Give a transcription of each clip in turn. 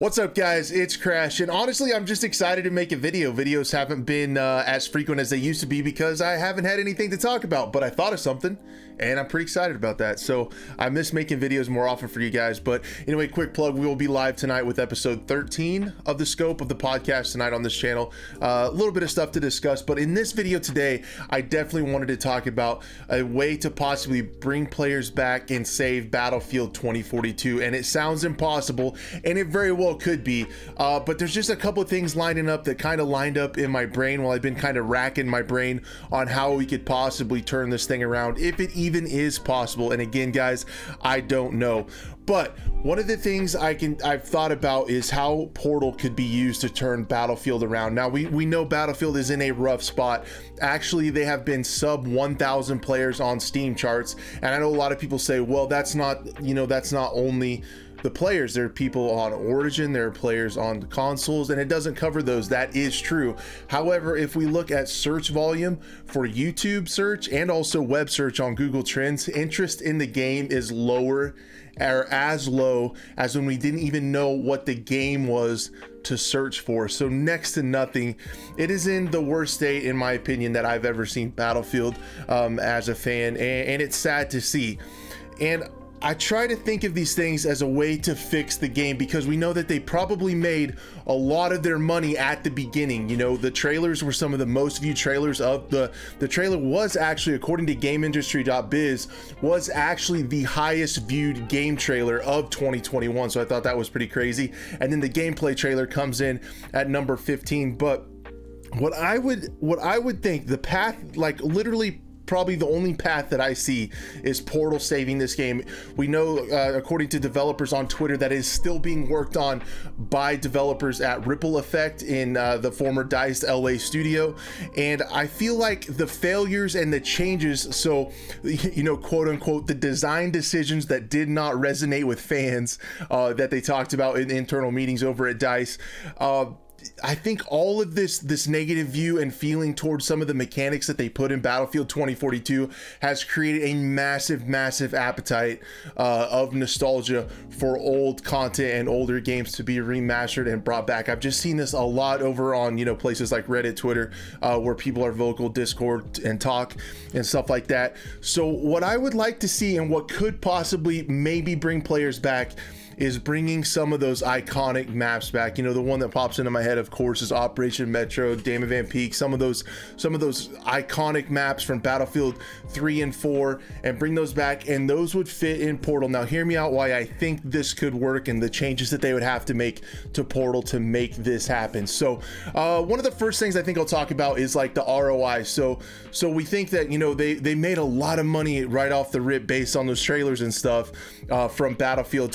What's up guys, it's Crash, and honestly I'm just excited to make a video. Videos haven't been uh, as frequent as they used to be because I haven't had anything to talk about, but I thought of something and I'm pretty excited about that. So I miss making videos more often for you guys, but anyway, quick plug, we will be live tonight with episode 13 of the scope of the podcast tonight on this channel. Uh, a little bit of stuff to discuss, but in this video today, I definitely wanted to talk about a way to possibly bring players back and save Battlefield 2042, and it sounds impossible, and it very well could be, uh, but there's just a couple of things lining up that kind of lined up in my brain while I've been kind of racking my brain on how we could possibly turn this thing around, if it even is possible. And again, guys, I don't know. But one of the things I can I've thought about is how Portal could be used to turn Battlefield around. Now we we know Battlefield is in a rough spot. Actually, they have been sub 1,000 players on Steam charts, and I know a lot of people say, well, that's not you know that's not only the players. There are people on Origin, there are players on the consoles, and it doesn't cover those. That is true. However, if we look at search volume for YouTube search and also web search on Google Trends, interest in the game is lower or as low as when we didn't even know what the game was to search for. So next to nothing. It is in the worst state, in my opinion, that I've ever seen Battlefield um, as a fan, and, and it's sad to see. And I try to think of these things as a way to fix the game because we know that they probably made a lot of their money at the beginning. You know, the trailers were some of the most viewed trailers of the the trailer was actually according to gameindustry.biz was actually the highest viewed game trailer of 2021. So I thought that was pretty crazy. And then the gameplay trailer comes in at number 15, but what I would what I would think the path like literally probably the only path that I see is Portal saving this game. We know, uh, according to developers on Twitter, that is still being worked on by developers at Ripple Effect in uh, the former DICE LA studio. And I feel like the failures and the changes, so, you know, quote unquote, the design decisions that did not resonate with fans uh, that they talked about in internal meetings over at DICE uh, I think all of this this negative view and feeling towards some of the mechanics that they put in Battlefield 2042 has created a massive, massive appetite uh, of nostalgia for old content and older games to be remastered and brought back. I've just seen this a lot over on you know places like Reddit, Twitter, uh, where people are vocal, Discord, and talk and stuff like that. So what I would like to see and what could possibly maybe bring players back is bringing some of those iconic maps back. You know, the one that pops into my head, of course, is Operation Metro, Damavand Peak, some of those, some of those iconic maps from Battlefield 3 and 4, and bring those back. And those would fit in Portal. Now, hear me out why I think this could work and the changes that they would have to make to Portal to make this happen. So, uh, one of the first things I think I'll talk about is like the ROI. So, so we think that you know they they made a lot of money right off the rip based on those trailers and stuff uh, from Battlefield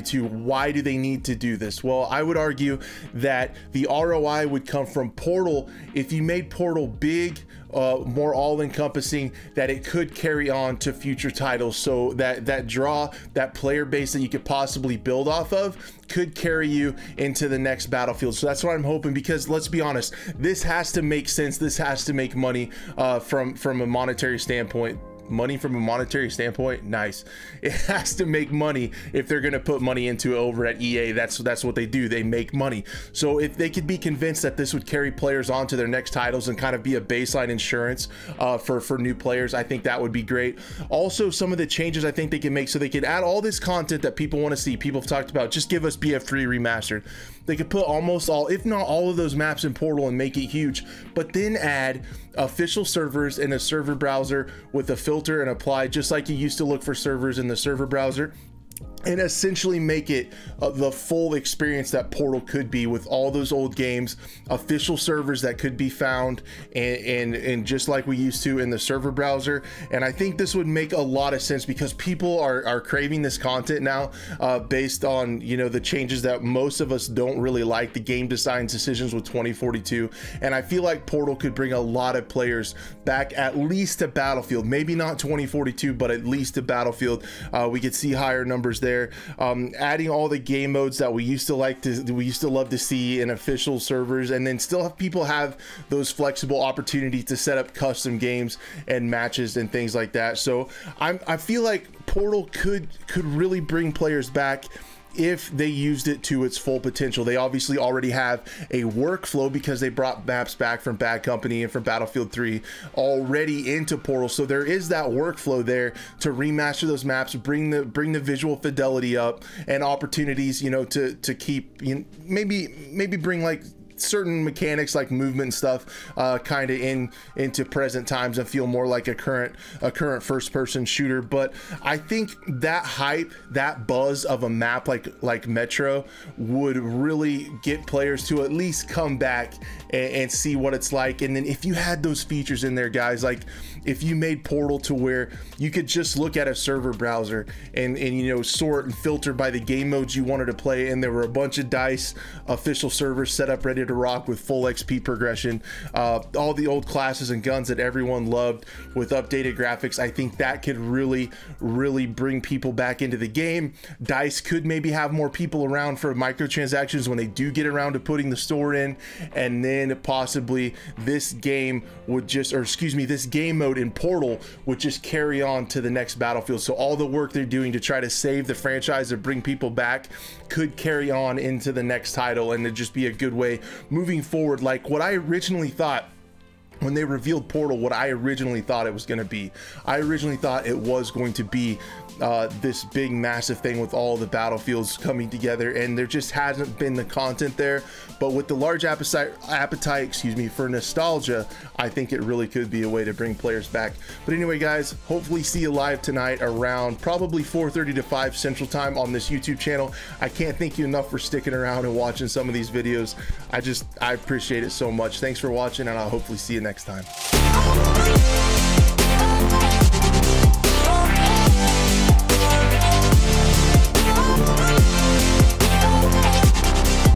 2042 why do they need to do this? Well, I would argue that the ROI would come from Portal. If you made Portal big, uh, more all-encompassing that it could carry on to future titles so that that draw that player base that you could possibly build off of could carry you into the next battlefield so that's what i'm hoping because let's be honest this has to make sense this has to make money uh, from from a monetary standpoint money from a monetary standpoint, nice. It has to make money if they're going to put money into it over at EA. That's that's what they do. They make money. So if they could be convinced that this would carry players on to their next titles and kind of be a baseline insurance uh, for for new players, I think that would be great. Also, some of the changes I think they can make so they can add all this content that people want to see. People have talked about just give us BF3 remastered. They could put almost all, if not all of those maps in Portal and make it huge, but then add official servers in a server browser with a filter and apply just like you used to look for servers in the server browser and essentially make it uh, the full experience that Portal could be with all those old games, official servers that could be found, and, and and just like we used to in the server browser. And I think this would make a lot of sense because people are are craving this content now, uh, based on you know the changes that most of us don't really like, the game design decisions with 2042. And I feel like Portal could bring a lot of players back at least to Battlefield, maybe not 2042, but at least to Battlefield. Uh, we could see higher numbers there there. Um, adding all the game modes that we used to like to, we used to love to see in official servers, and then still have people have those flexible opportunities to set up custom games and matches and things like that. So I'm, I feel like Portal could could really bring players back if they used it to its full potential. They obviously already have a workflow because they brought maps back from Bad Company and from Battlefield 3 already into Portal. So there is that workflow there to remaster those maps, bring the bring the visual fidelity up and opportunities, you know, to to keep you know, maybe maybe bring like certain mechanics like movement stuff uh, kind of in into present times and feel more like a current a current first person shooter. But i think that hype that buzz of a map like like metro would really get players to at least come back and, and see what it's like. And then if you had those features in there guys like if you made portal to where you could just look at a server browser and and you know sort and filter by the game modes you wanted to play and there were a bunch of dice official servers set up ready to rock with full xp progression. Uh, all the old classes and guns that everyone loved with updated graphics i think that could really really bring people back into the game. Dice could maybe have more people around for microtransactions when they do get around to putting the store in and then possibly this game would just or excuse me this game mode in portal would just carry on to the next battlefield. So all the work they're doing to try to save the franchise and bring people back could carry on into the next title and it'd just be a good way moving forward like what i originally thought when they revealed Portal, what I originally thought it was going to be. I originally thought it was going to be uh, this big, massive thing with all the battlefields coming together, and there just hasn't been the content there. But with the large appetite, appetite, excuse me, for nostalgia, I think it really could be a way to bring players back. But anyway, guys, hopefully see you live tonight around probably 4:30 to 5 Central Time on this YouTube channel. I can't thank you enough for sticking around and watching some of these videos. I just I appreciate it so much. Thanks for watching, and I'll hopefully see you next time.